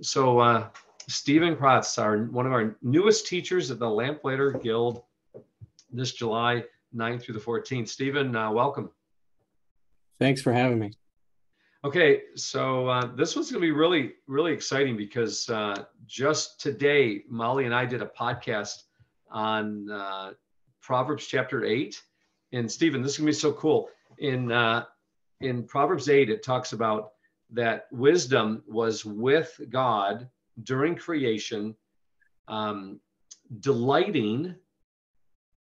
So, uh, Stephen Crotts, our one of our newest teachers at the Lamplighter Guild, this July 9th through the 14th. Stephen, uh, welcome. Thanks for having me. Okay, so uh, this one's going to be really, really exciting because uh, just today, Molly and I did a podcast on uh, Proverbs chapter eight, and Stephen, this is going to be so cool. In uh, in Proverbs eight, it talks about that wisdom was with God during creation, um, delighting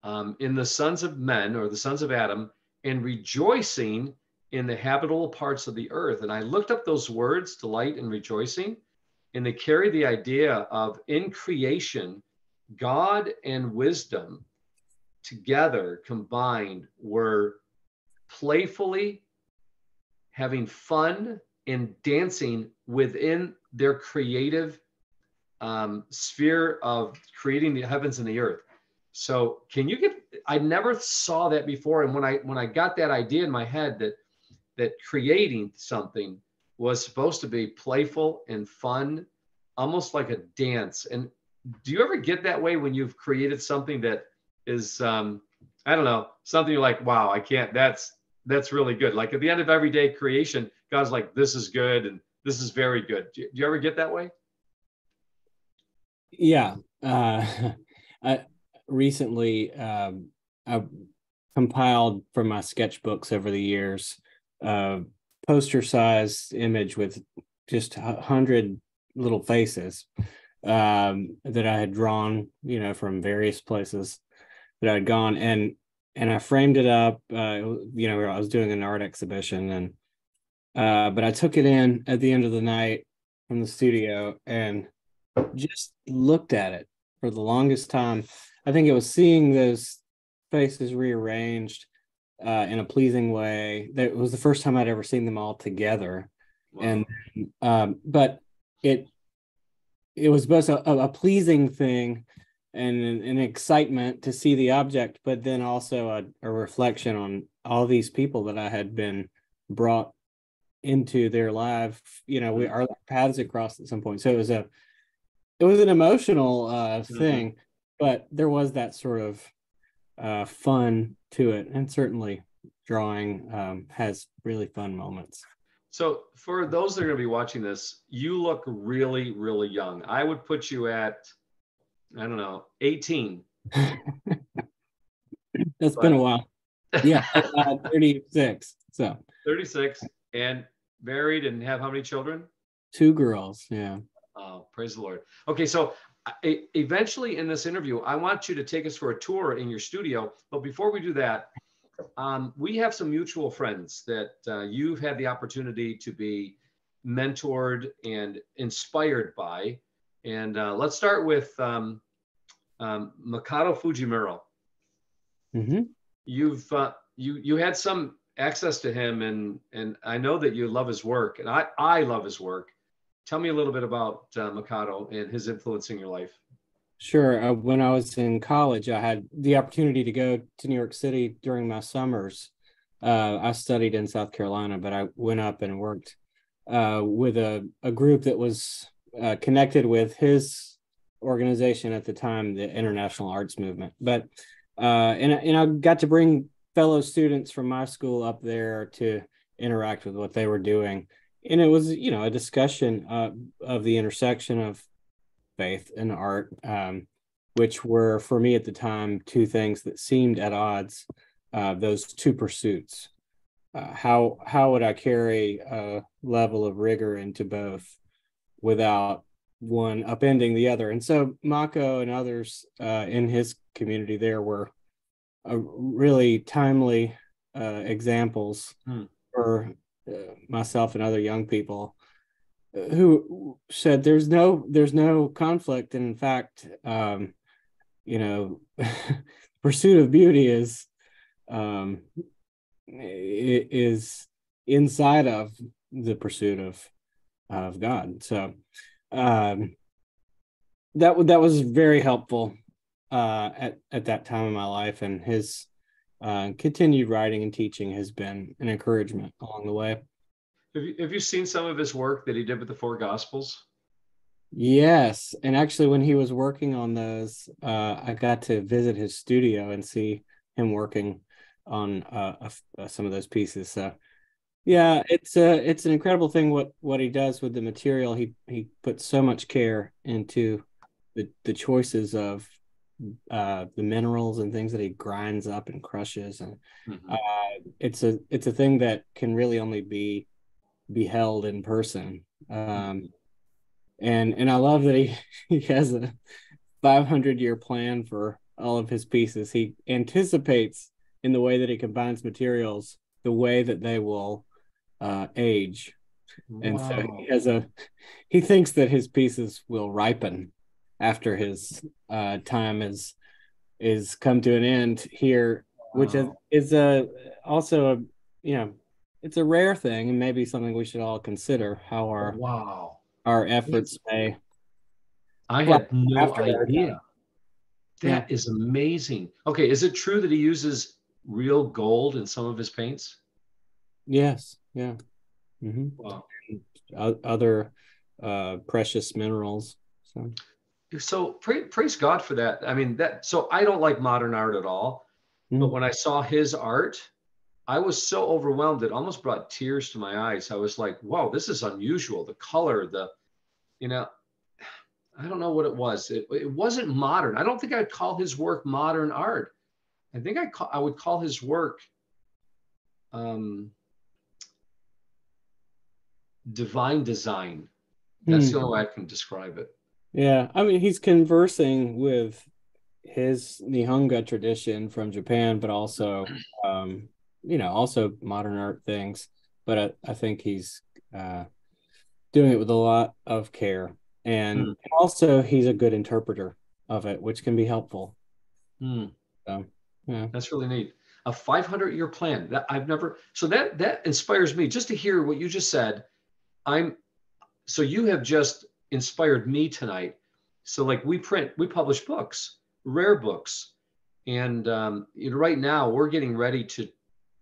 um, in the sons of men or the sons of Adam, and rejoicing in the habitable parts of the earth. And I looked up those words, delight and rejoicing, and they carry the idea of in creation, God and wisdom together combined were playfully having fun and dancing within their creative um, sphere of creating the heavens and the earth. So can you get? I never saw that before, and when I when I got that idea in my head that that creating something was supposed to be playful and fun, almost like a dance. And do you ever get that way when you've created something that is um, I don't know something you're like, wow, I can't. That's that's really good. Like at the end of every day creation, God's like, this is good and this is very good. Do you, do you ever get that way? Yeah. Uh, I recently um, I compiled from my sketchbooks over the years uh, poster sized image with just a hundred little faces um, that I had drawn, you know, from various places that I'd gone and and I framed it up. Uh, you know, I was doing an art exhibition and uh, but I took it in at the end of the night from the studio and just looked at it for the longest time. I think it was seeing those faces rearranged uh, in a pleasing way. That was the first time I'd ever seen them all together, wow. and um, but it it was both a, a pleasing thing and an, an, excitement to see the object, but then also a, a reflection on all these people that I had been brought into their life you know we mm-hmm. our paths across at some point so it was a it was an emotional uh mm-hmm. thing mm-hmm. but there was that sort of uh fun to it and certainly drawing um has really fun moments so for those that are going to be watching this you look really really young i would put you at i don't know 18 That's but, been a while yeah uh, 36 so 36 and married and have how many children? Two girls. Yeah. Oh, praise the Lord. Okay, so I, eventually in this interview, I want you to take us for a tour in your studio. But before we do that, um, we have some mutual friends that uh, you've had the opportunity to be mentored and inspired by. And uh, let's start with um, um, Makoto Fujimura. Mm-hmm. You've uh, you you had some access to him and and I know that you love his work and I I love his work. Tell me a little bit about uh, Makoto and his influence in your life. Sure. Uh, when I was in college, I had the opportunity to go to New York City during my summers. Uh, I studied in South Carolina, but I went up and worked uh, with a, a group that was uh, connected with his organization at the time, the International Arts Movement. But uh, and and I got to bring fellow students from my school up there to interact with what they were doing. And it was you know a discussion uh, of the intersection of faith and art um, which were for me at the time two things that seemed at odds uh, those two pursuits. Uh, how how would i carry a level of rigor into both without one upending the other? And so mako and others uh, in his community there were uh, really timely uh, examples hmm. for uh, myself and other young people uh, who said there's no there's no conflict. And in fact um, you know pursuit of beauty is um, is inside of the pursuit of of God. So um, that that was very helpful uh, at at that time in my life, and his uh, continued writing and teaching has been an encouragement along the way. Have you, have you seen some of his work that he did with the four Gospels? Yes, and actually, when he was working on those, uh, I got to visit his studio and see him working on uh, uh, some of those pieces. So, yeah, it's a uh, it's an incredible thing what what he does with the material. He he puts so much care into the the choices of uh, the minerals and things that he grinds up and crushes, and mm-hmm. uh, it's a it's a thing that can really only be beheld in person. Um, and and I love that he he has a 500 year plan for all of his pieces. He anticipates in the way that he combines materials the way that they will uh, age, wow. and so he has a he thinks that his pieces will ripen after his uh, time is is come to an end here, wow. which is is a also a you know it's a rare thing and maybe something we should all consider how our wow our efforts may. I had no idea. That yeah. is amazing. Okay, is it true that he uses real gold in some of his paints? Yes. Yeah. Mm-hmm. Wow. Other uh, precious minerals. So. So pray, praise God for that. I mean that. So I don't like modern art at all, mm-hmm. but when I saw his art, I was so overwhelmed it almost brought tears to my eyes. I was like, "Wow, this is unusual. The color, the, you know, I don't know what it was. It, it wasn't modern. I don't think I'd call his work modern art. I think I call, I would call his work um, divine design. That's the only way I can describe it. Yeah, I mean, he's conversing with his Nihonga tradition from Japan, but also um, you know, also modern art things, but I, I think he's uh, doing it with a lot of care. And mm. also, he's a good interpreter of it, which can be helpful. Mm. So, yeah. That's really neat. A 500 year plan that I've never, so that, that inspires me just to hear what you just said. I'm, so you have just inspired me tonight. So, like, we print, we publish books, rare books. And um, you know, right now we're getting ready to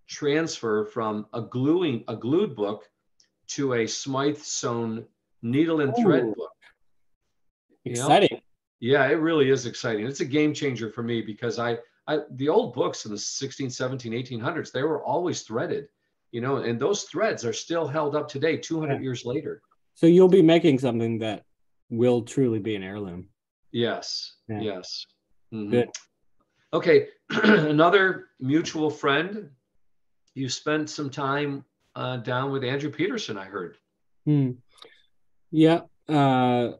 transfer from a gluing a glued book to a Smythe sewn needle and thread Ooh. book. exciting. Know? Yeah, it really is exciting. It's a game changer for me because I, I the old books in the 16, 17, 1800s, they were always threaded, you know, and those threads are still held up today 200 yeah. years later. So you'll be making something that will truly be an heirloom. Yes. Yeah. Yes. Mm-hmm. Good. Okay. Another mutual friend you spent some time uh, down with Andrew Peterson, I heard. Hmm. Yeah. Uh,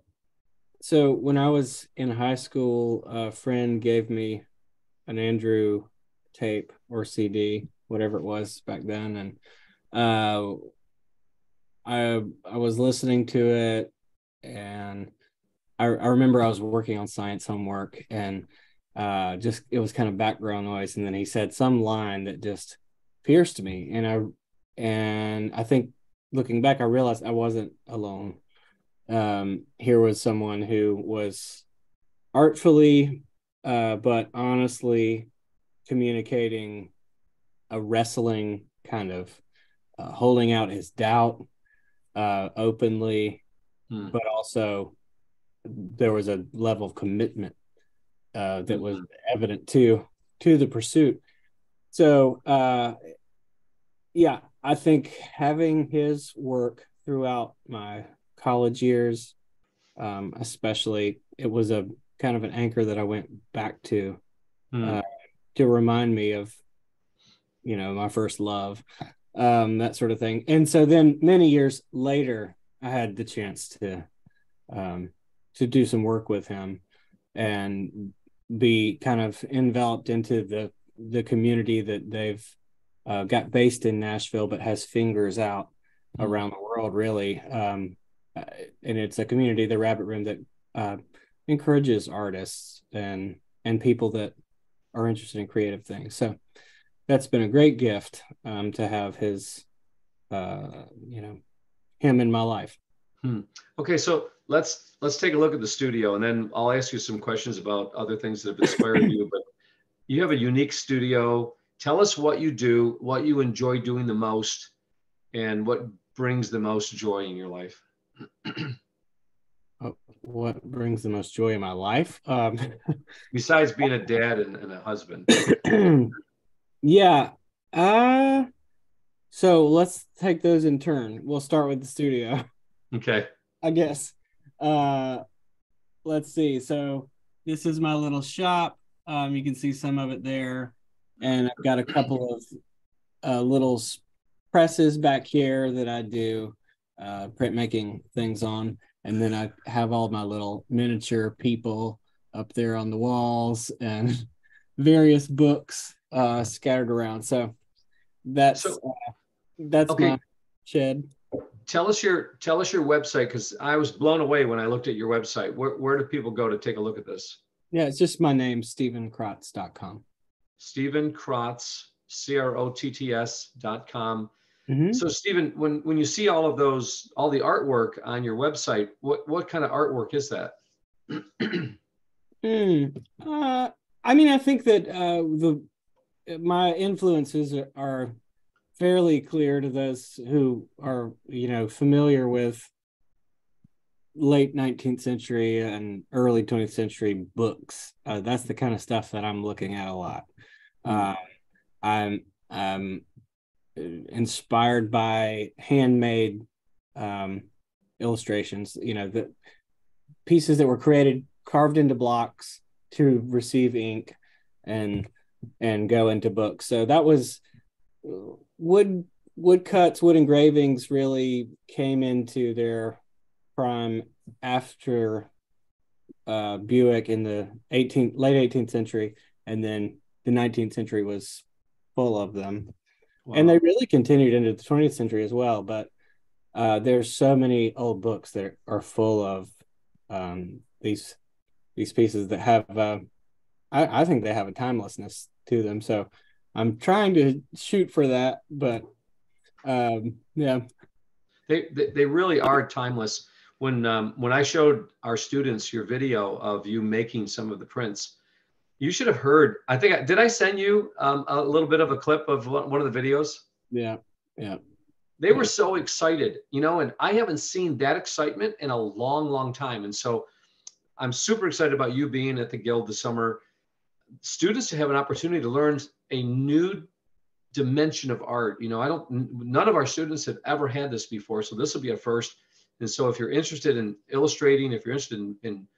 so when I was in high school, a friend gave me an Andrew tape or CD, whatever it was back then, and uh, I I was listening to it, and I, I remember I was working on science homework, and uh, just it was kind of background noise, and then he said some line that just pierced me and i and i think looking back i realized i wasn't alone. Um here was someone who was artfully uh but honestly communicating a wrestling kind of uh, holding out his doubt uh openly hmm. but also there was a level of commitment uh that was evident too to the pursuit so, uh, yeah, I think having his work throughout my college years, um, especially, it was a kind of an anchor that I went back to hmm. uh, to remind me of, you know, my first love, um, that sort of thing. And so then many years later, I had the chance to um, to do some work with him and be kind of enveloped into the the community that they've uh, got based in Nashville, but has fingers out mm-hmm. around the world, really. Um, uh, and it's a community, the Rabbit Room, that uh, encourages artists and and people that are interested in creative things. So that's been a great gift um, to have his, uh, you know, him in my life. Hmm. Okay, so let's let's take a look at the studio, and then I'll ask you some questions about other things that have inspired you. But you have a unique studio. Tell us what you do, what you enjoy doing the most, and what brings the most joy in your life. what brings the most joy in my life. Um, Besides being a dad and, and a husband. yeah. Uh, so let's take those in turn. We'll start with the studio. Okay. I guess. Uh, let's see. So this is my little shop. Um, you can see some of it there, and I've got a couple of uh, little presses back here that I do uh, printmaking things on, and then I have all my little miniature people up there on the walls and various books uh, scattered around. So that's so, uh, that's okay. my shed. Tell us your tell us your website because I was blown away when I looked at your website. Where where do people go to take a look at this? Yeah, it's just my name, stephencrotts.com. Stephen Crotts, C R O T T S dot com. Mm-hmm. So Stephen, when when you see all of those, all the artwork on your website, what what kind of artwork is that? mm, uh, I mean, I think that uh, the my influences are fairly clear to those who are you know familiar with late 19th century and early 20th century books. Uh, that's the kind of stuff that i'm looking at a lot. Uh, i'm i'm inspired by handmade um, illustrations you know the pieces that were created carved into blocks to receive ink and and go into books so that was wood woodcuts wood engravings really came into their prime after uh, Bewick in the 18th late 18th century, and then the 19th century was full of them, wow. and they really continued into the 20th century as well. But uh, there's so many old books that are full of um, these these pieces that have uh, I, I think they have a timelessness to them. So I'm trying to shoot for that, but um, yeah, they, they they really are timeless when um, when I showed our students your video of you making some of the prints, you should have heard. I think I, did I send you um, a little bit of a clip of one of the videos? Yeah, yeah. They were so excited, you know, and I haven't seen that excitement in a long, long time. And so I'm super excited about you being at the Guild this summer. Students to have an opportunity to learn a new dimension of art. You know, I don't, none of our students have ever had this before. So this will be a first and so if you're interested in illustrating, if you're interested in, in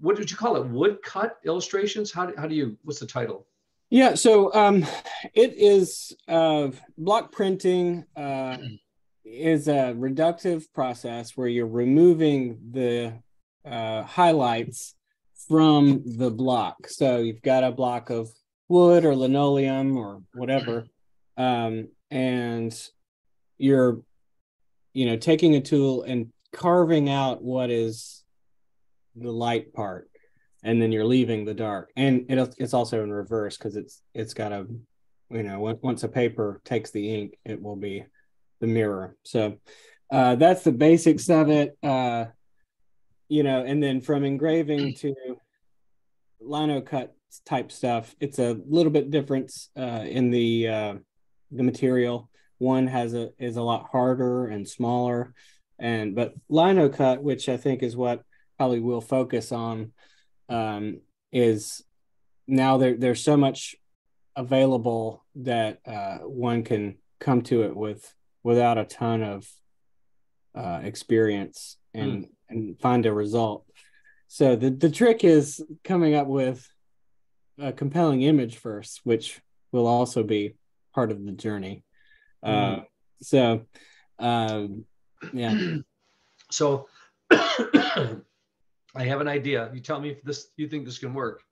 what did you call it? Woodcut illustrations? How how do you, what's the title? Yeah, so um, it is uh, block printing uh, is a reductive process where you're removing the uh, highlights from the block. So you've got a block of wood or linoleum or whatever, um, and you're you know taking a tool and carving out what is the light part and then you're leaving the dark. And it, it's also in reverse because it's it's got a you know once a paper takes the ink it will be the mirror. So uh, that's the basics of it. Uh, you know and then from engraving to lino cut type stuff it's a little bit different uh, in the uh, the material. One has a is a lot harder and smaller, and but lino cut, which I think is what probably we'll focus on, um, is now there there's so much available that uh, one can come to it with without a ton of uh, experience. And mm. And find a result. So the the trick is coming up with a compelling image first, which will also be part of the journey. Uh, mm. so, um, yeah. So, I have an idea. You tell me if this you think this can work.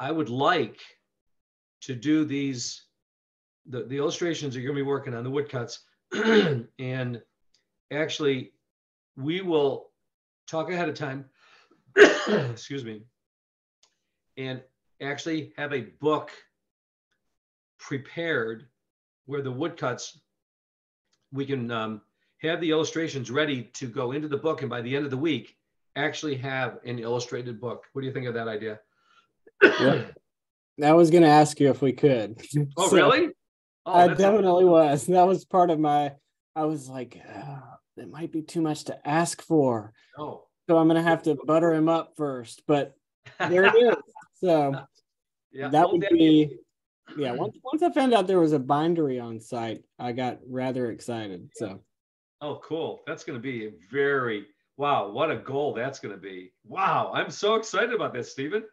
I would like to do these the, the illustrations you're going to be working on the woodcuts and actually we will talk ahead of time excuse me and actually have a book prepared where the woodcuts, we can um, have the illustrations ready to go into the book. And by the end of the week, actually have an illustrated book. What do you think of that idea? yeah. I was going to ask you if we could. Oh, so, really? Oh, I definitely was. That was part of my, I was like, that might be too much to ask for. Oh. So I'm gonna have to butter him up first, but there it is. So yeah, that would be yeah. Once once I found out there was a bindery on site, I got rather excited. So oh, cool. That's gonna be very wow. What a goal that's gonna be. Wow, I'm so excited about this, Stephen.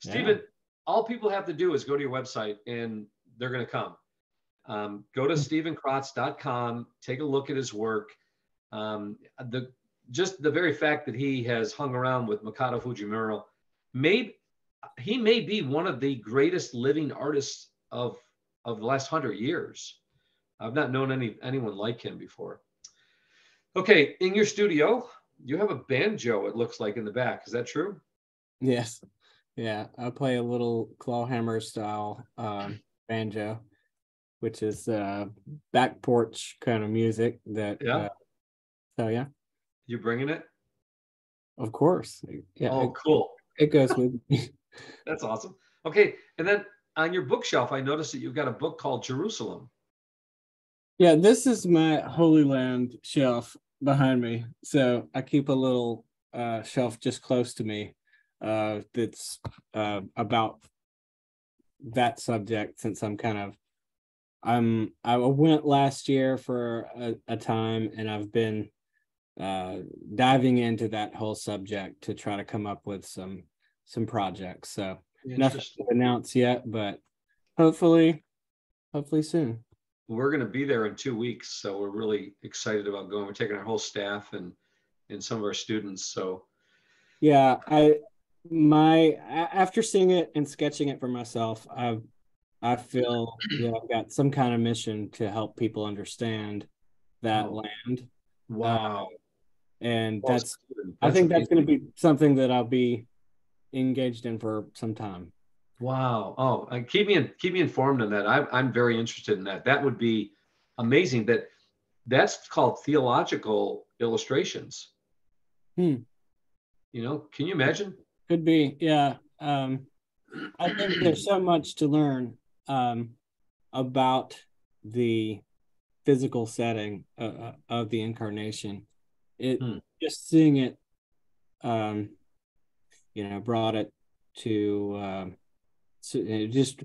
Stephen, yeah. all people have to do is go to your website and they're gonna come. Um, go to stephencrotts.com, take a look at his work. Um, the just the very fact that he has hung around with Makoto Fujimura, may he may be one of the greatest living artists of of the last hundred years. I've not known any anyone like him before. Okay, in your studio, you have a banjo. It looks like in the back. Is that true? Yes. Yeah, I play a little clawhammer style um, banjo, which is uh, back porch kind of music. That yeah. Uh, so yeah. You bringing it? Of course. Yeah. Oh, it, cool. It goes with. That's awesome. Okay, and then on your bookshelf, I noticed that you've got a book called Jerusalem. Yeah, this is my Holy Land shelf behind me. So I keep a little uh, shelf just close to me uh, that's uh, about that subject since I'm kind of I'm I went last year for a, a time and I've been uh, diving into that whole subject to try to come up with some some projects. So nothing to announce yet, but hopefully, hopefully soon. We're going to be there in two weeks, so we're really excited about going. We're taking our whole staff and and some of our students. So yeah, I my after seeing it and sketching it for myself, I I feel that I've got some kind of mission to help people understand that oh. land. Wow. Uh, and well, that's, that's, I think that's going to be something that I'll be engaged in for some time. Wow. Oh, and keep me in, keep me informed on that. I'm I'm very interested in that. That would be amazing. That that's called theological illustrations. Hmm. You know, can you imagine? Could be, yeah. Um, I think there's so much to learn um, about the physical setting uh, uh of the incarnation. It hmm. just seeing it um, you know brought it to um, so it just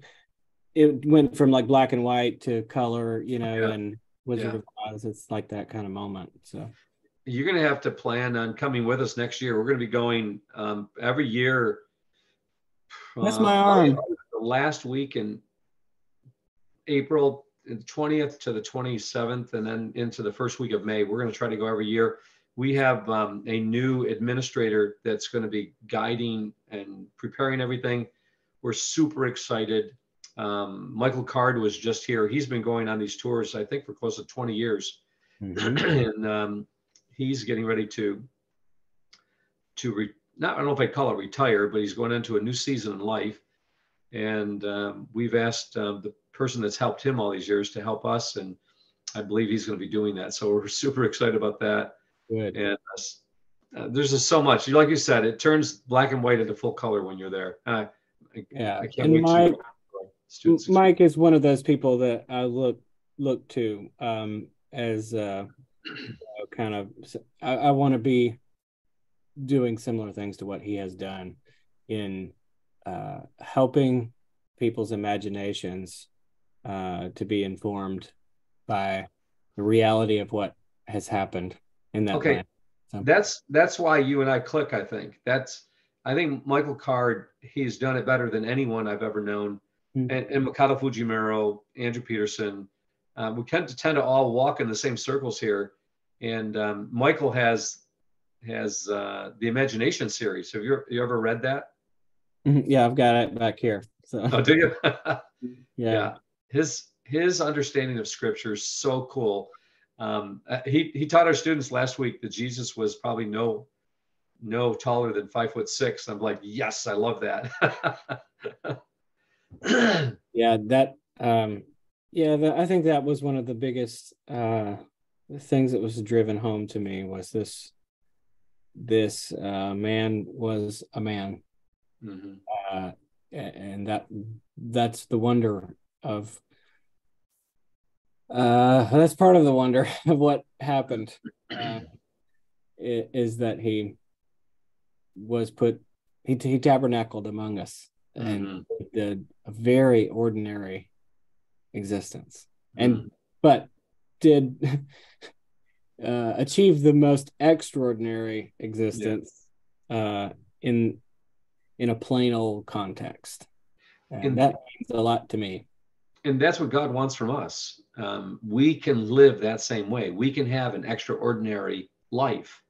it went from like black and white to color you know yeah. and wizard yeah. of oz it's like that kind of moment so you're going to have to plan on coming with us next year we're going to be going um, every year that's uh, my arm the last week in april 20th to the 27th and then into the first week of may we're going to try to go every year we have um, a new administrator that's going to be guiding and preparing everything. We're super excited. Um, Michael Card was just here. He's been going on these tours, I think, for close to 20 years, mm-hmm. and um, he's getting ready to to re- not I don't know if I call it retire, but he's going into a new season in life. And um, we've asked uh, the person that's helped him all these years to help us, and I believe he's going to be doing that. So we're super excited about that. Good. And uh, there's just so much. Like you said, it turns black and white into full color when you're there. I, yeah. I can't and wait Mike, Mike is one of those people that I look look to um, as uh, kind of. I, I want to be doing similar things to what he has done in uh, helping people's imaginations uh, to be informed by the reality of what has happened in that okay. so. that's that's why you and i click i think. That's i think michael card he's done it better than anyone i've ever known. Mm-hmm. and, and makoto fujimura andrew peterson um, we tend to tend to all walk in the same circles here. And um, michael has has uh, the imagination series. Have you, you ever read that? Mm-hmm. yeah i've got it back here so. Oh do you? Yeah. yeah. His his understanding of scripture is so cool um, uh, he he taught our students last week that Jesus was probably no no taller than five foot six. I'm like, yes, I love that. yeah, that um, yeah, the, I think that was one of the biggest uh, things that was driven home to me was this this uh, man was a man, mm-hmm. uh, and that that's the wonder of Uh, that's part of the wonder of what happened. Uh, is that he was put, he, he tabernacled among us and mm-hmm. did a very ordinary existence, and mm-hmm. but did uh, achieve the most extraordinary existence yeah. uh, in in a plain old context. And, and that means a lot to me. And that's what God wants from us. Um, we can live that same way. We can have an extraordinary life.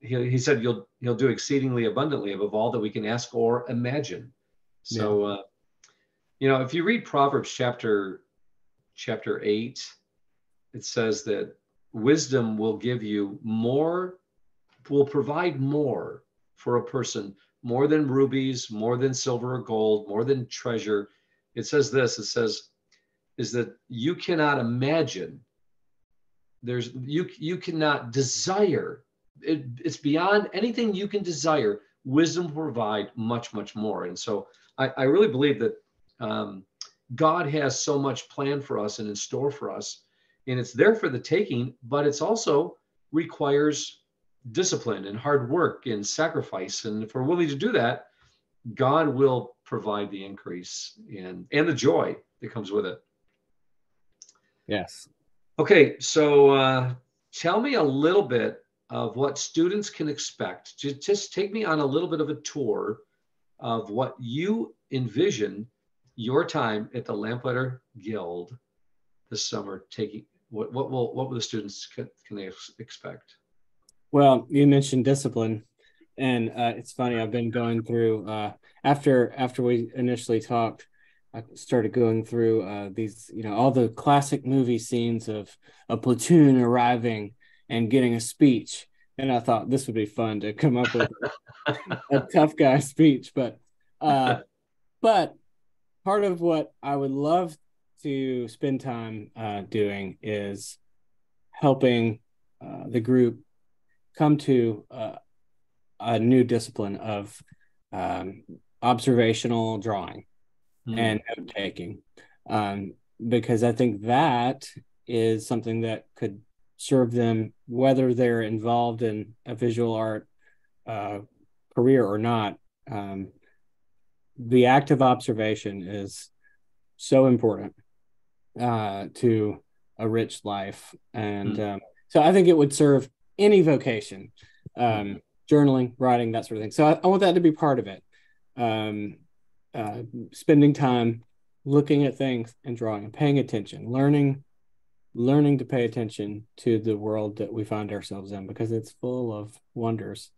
He, he said, "You'll he'll do exceedingly abundantly above all that we can ask or imagine." So, yeah. uh, you know, if you read Proverbs chapter chapter eight, it says that wisdom will give you more, will provide more for a person more than rubies, more than silver or gold, more than treasure. It says this it says, is that you cannot imagine there's you you cannot desire it, it's beyond anything you can desire wisdom will provide much much more and so i, I really believe that um, god has so much planned for us and in store for us and it's there for the taking but it's also requires discipline and hard work and sacrifice. And if we're willing to do that, God will provide the increase and and the joy that comes with it. Yes. Okay, so uh, tell me a little bit of what students can expect. Just, just take me on a little bit of a tour of what you envision your time at the Lamplighter Guild this summer taking. What what will what will the students can, can they expect? Well, you mentioned discipline, and uh, it's funny. I've been going through uh, after after we initially talked. I started going through uh, these, you know, all the classic movie scenes of a platoon arriving and getting a speech, and I thought this would be fun to come up with a tough guy speech. But, uh, but part of what I would love to spend time uh, doing is helping uh, the group come to uh, a new discipline of um, observational drawing mm. and note taking, um, because I think that is something that could serve them whether they're involved in a visual art uh, career or not. Um, the of observation is so important uh, to a rich life, and mm. um, so I think it would serve any vocation, um, journaling, writing, that sort of thing. So I, I want that to be part of it. Um, uh, spending time looking at things and drawing and paying attention, learning, learning to pay attention to the world that we find ourselves in because it's full of wonders.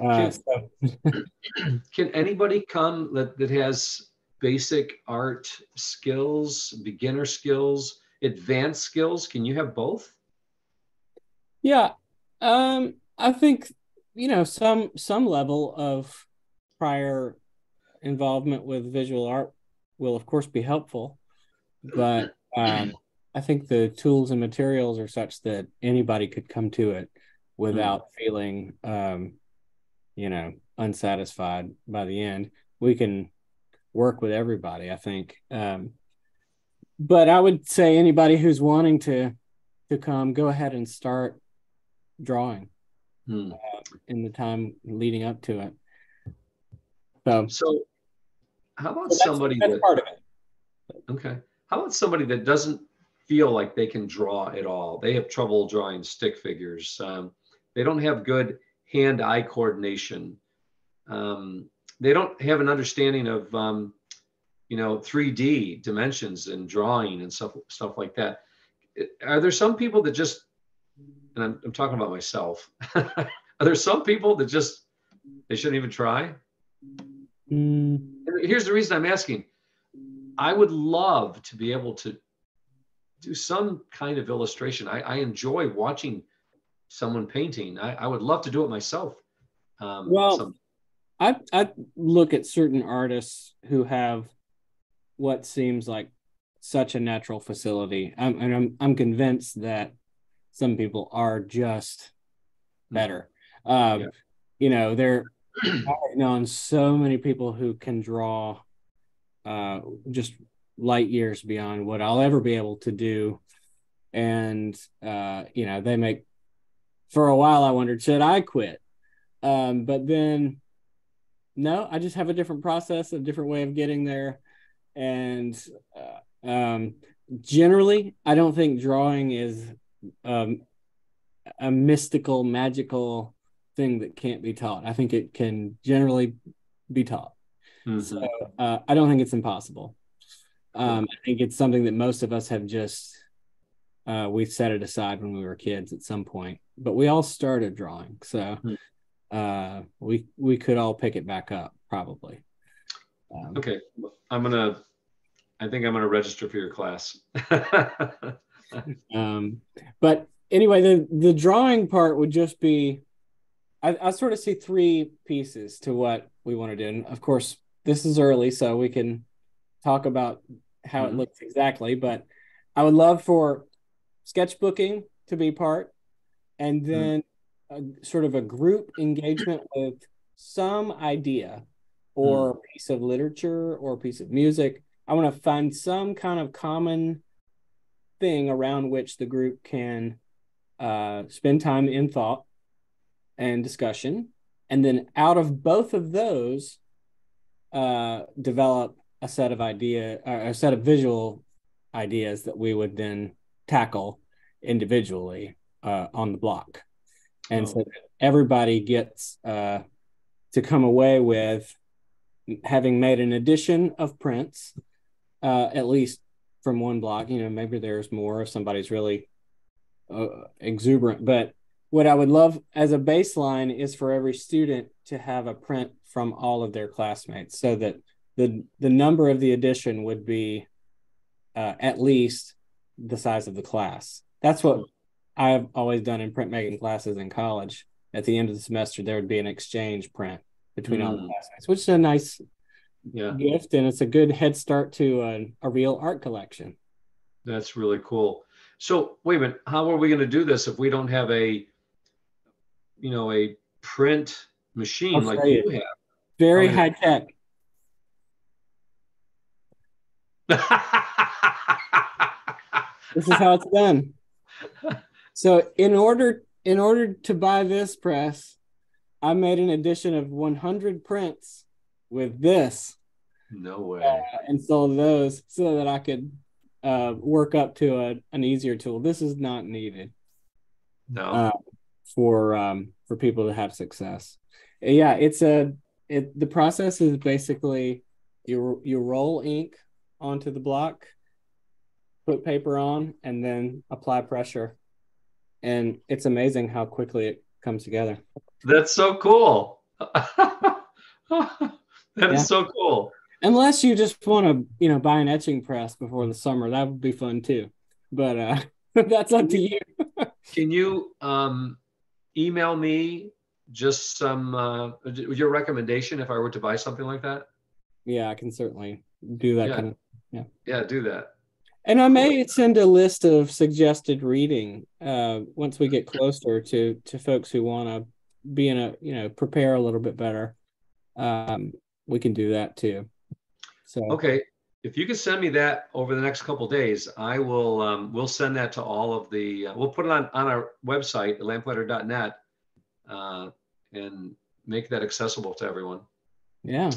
Uh, can, so. can anybody come that, that has basic art skills, beginner skills, advanced skills? Can you have both? Yeah, um, I think you know some some level of prior involvement with visual art will of course be helpful, but um, I think the tools and materials are such that anybody could come to it without mm. feeling um, you know unsatisfied by the end. We can work with everybody, I think. Um, but I would say anybody who's wanting to to come, go ahead and start drawing uh, in the time leading up to it. So, so how about so somebody that's, that's that, part of it? Okay. How about somebody that doesn't feel like they can draw at all? They have trouble drawing stick figures. Um, they don't have good hand-eye coordination. Um, they don't have an understanding of um, you know 3D dimensions and drawing and stuff stuff like that. Are there some people that just and I'm, I'm talking about myself. Are there some people that just they shouldn't even try? Mm. Here's the reason I'm asking. I would love to be able to do some kind of illustration. I, I enjoy watching someone painting. I, I, would love to do it myself. Um, well, some... I I look at certain artists who have what seems like such a natural facility. I'm, and I'm I'm convinced that some people are just hmm. better. Um, yeah. You know, there I've known so many people who can draw uh, just light years beyond what I'll ever be able to do. and uh, you know they make. For a while, I wondered should I quit, um, but then no, I just have a different process, a different way of getting there, and uh, um, generally, I don't think drawing is um, a mystical, magical thing that can't be taught. I think it can generally be taught. Mm-hmm. So uh, I don't think it's impossible. Um, I think it's something that most of us have just uh, we set it aside when we were kids at some point. But we all started drawing, so mm-hmm. uh, we we could all pick it back up probably. Um, okay, I'm gonna. I think I'm gonna register for your class. um, but anyway, the the drawing part would just be. I, I sort of see three pieces to what we want to do, and of course, this is early, so we can talk about how mm-hmm. it looks exactly. But I would love for sketchbooking to be part, and mm-hmm. then mm-hmm. a, sort of a group engagement with some idea or mm-hmm. piece of literature or piece of music. I want to find some kind of common thing around which the group can uh, spend time in thought and discussion. And then out of both of those, uh, develop a set of idea, uh, a set of visual ideas that we would then tackle individually uh, on the block. And oh. so everybody gets uh, to come away with having made an edition of prints, uh, at least from one block. You know, maybe there's more if somebody's really uh, exuberant. But what I would love as a baseline is for every student to have a print from all of their classmates so that the the number of the edition would be uh, at least the size of the class. That's what I've always done in printmaking classes in college. At the end of the semester, there would be an exchange print between mm. all the mm. classmates, which is a nice yeah. gift and it's a good head start to a, a real art collection. That's really cool. So wait a minute, how are we going to do this if we don't have a, you know, a print machine I'll like you have? Very high tech. this is how it's done. So in order in order to buy this press, I made an edition of 100 prints with this. No way. Uh, and sold those so that I could uh, work up to a, an easier tool. This is not needed. No. Uh, for um, for people to have success. Yeah, it's a it. The process is basically you you roll ink onto the block, put paper on, and then apply pressure, and it's amazing how quickly it comes together. That's so cool. that yeah. is so cool. Unless you just want to, you know, buy an etching press before the summer, that would be fun too. But uh, that's up to you. Can you um, email me just some uh, your recommendation if I were to buy something like that? Yeah, I can certainly do that yeah. kind of yeah. Yeah, do that. And I may send a list of suggested reading uh, once we get closer to to folks who want to be in a you know prepare a little bit better. Um, we can do that too. So okay, if you can send me that over the next couple days, I will. Um, we'll send that to all of the. Uh, we'll put it on on our website, lamplighter.net, uh, and make that accessible to everyone. Yeah.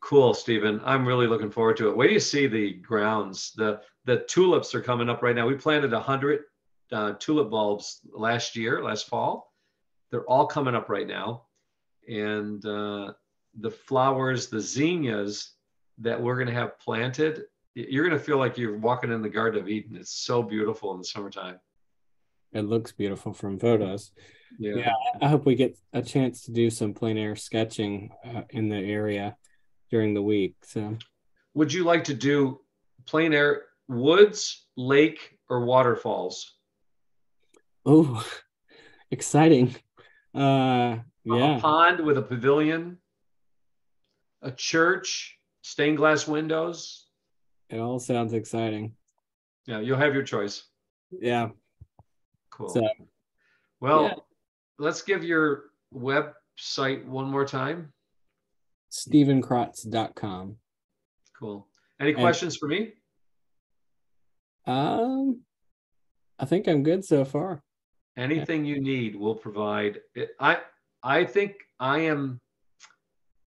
Cool, Stephen. I'm really looking forward to it. Where do you see the grounds? The the tulips are coming up right now. We planted a hundred uh, tulip bulbs last year, last fall. They're all coming up right now, and uh, the flowers, the zinnias that we're going to have planted, you're going to feel like you're walking in the Garden of Eden. It's so beautiful in the summertime. It looks beautiful from photos. Yeah. yeah I hope we get a chance to do some plein air sketching uh, in the area during the week. So, would you like to do plein air woods, lake, or waterfalls? Oh, exciting! Uh, yeah, a pond with a pavilion, a church, stained glass windows. It all sounds exciting. Yeah, you'll have your choice. Yeah. Cool. So, well, yeah. let's give your website one more time stephencrotts.com. Cool. Any questions and, for me? Um, I think I'm good so far. Anything you need, we'll provide. I I think I am.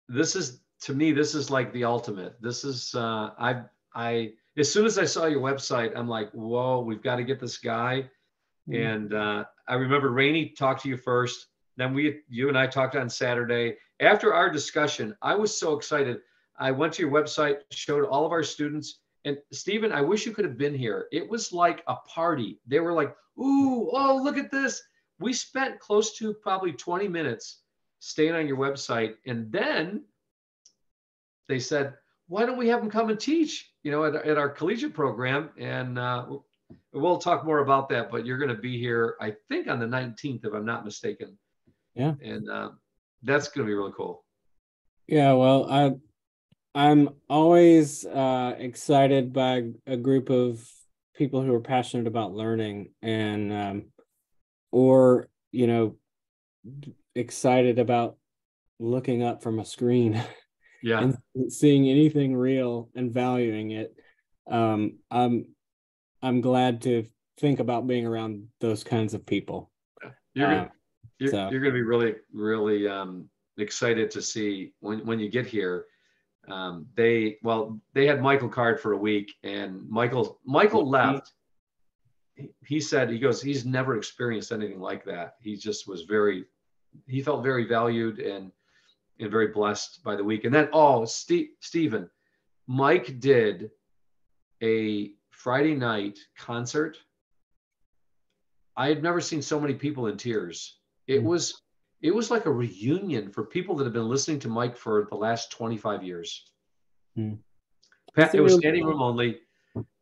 This is to me. This is like the ultimate. This is uh, I I. As soon as I saw your website, I'm like, whoa, we've got to get this guy. Mm-hmm. And uh, I remember Rainey talked to you first. Then we, you and I talked on Saturday. After our discussion, I was so excited. I went to your website, showed all of our students, and Stephen, I wish you could have been here. It was like a party. They were like, ooh, oh, look at this. We spent close to probably 20 minutes staying on your website. And then they said, why don't we have them come and teach, you know, at, at our collegiate program? And uh, we'll talk more about that, but you're going to be here, I think, on the 19th, if I'm not mistaken. Yeah. And uh, that's going to be really cool. Yeah. Well, I, I'm always uh, excited by a group of people who are passionate about learning and, um, or, you know, excited about looking up from a screen yeah and seeing anything real and valuing it um i'm i'm glad to think about being around those kinds of people you're gonna, uh, you're, so. you're gonna be really really um excited to see when when you get here um, they well they had Michael Card for a week, and Michael Michael left. He said he goes he's never experienced anything like that. He just was very he felt very valued and and very blessed by the week. And then oh Steve Stephen, Mike did a Friday night concert. I had never seen so many people in tears. It mm-hmm. was it was like a reunion for people that have been listening to Mike for the last 25 years. Hmm. Pat, it was standing room only,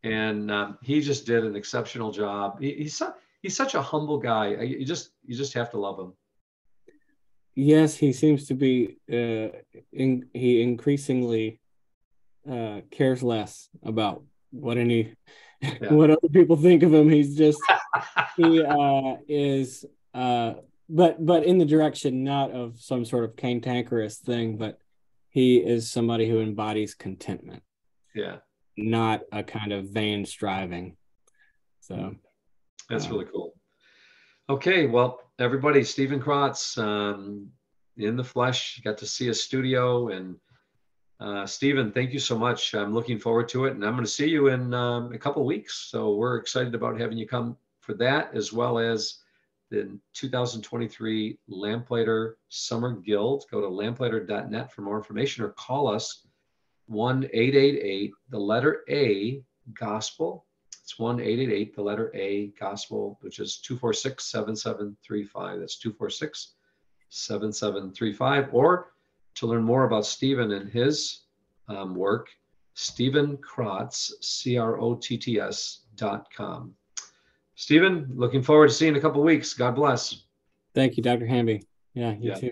and um, he just did an exceptional job. He, he's he's such a humble guy. You just you just have to love him. Yes, he seems to be. Uh, in, he increasingly uh, cares less about what any yeah. what other people think of him. He's just he uh, is uh, but but in the direction not of some sort of cantankerous thing, but he is somebody who embodies contentment. Yeah. Not a kind of vain striving. So that's uh, really cool. Okay, well, everybody, Stephen Crotts, um, in the flesh, got to see a studio and uh, Stephen, thank you so much. I'm looking forward to it, and I'm going to see you in um, a couple weeks. So we're excited about having you come for that, as well as the 2023 Lamplighter Summer Guild. Go to lamplighter.net for more information or call us 1 888, the letter A, gospel. It's 1 888, the letter A, gospel, which is 246 7735. That's 246 7735. Or to learn more about Stephen and his um, work, Stephen Crotts, C R O T T S dot com. Stephen, looking forward to seeing a couple weeks. God bless. Thank you, Dr. Hamby. Yeah, you yeah. too.